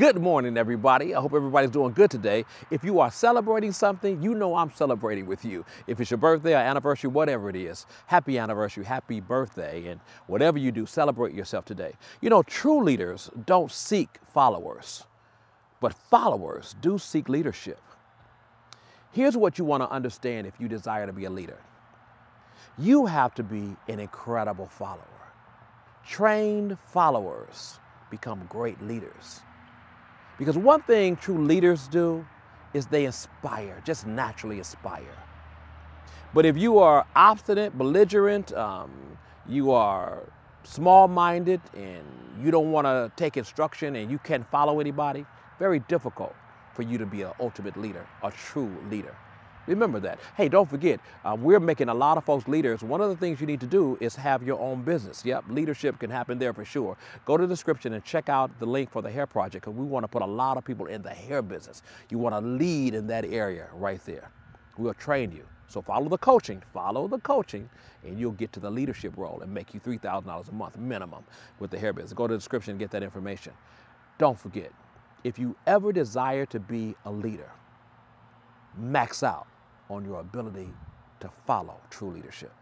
Good morning, everybody. I hope everybody's doing good today. If you are celebrating something, you know I'm celebrating with you. If it's your birthday or anniversary, whatever it is, happy anniversary, happy birthday, and whatever you do, celebrate yourself today. You know, true leaders don't seek followers, but followers do seek leadership. Here's what you want to understand if you desire to be a leader you have to be an incredible follower. Trained followers become great leaders. Because one thing true leaders do is they inspire, just naturally inspire. But if you are obstinate, belligerent, um, you are small minded, and you don't want to take instruction and you can't follow anybody, very difficult for you to be an ultimate leader, a true leader. Remember that. Hey, don't forget, uh, we're making a lot of folks leaders. One of the things you need to do is have your own business. Yep, leadership can happen there for sure. Go to the description and check out the link for the hair project because we want to put a lot of people in the hair business. You want to lead in that area right there. We'll train you. So follow the coaching, follow the coaching, and you'll get to the leadership role and make you $3,000 a month minimum with the hair business. Go to the description and get that information. Don't forget, if you ever desire to be a leader, max out on your ability to follow true leadership.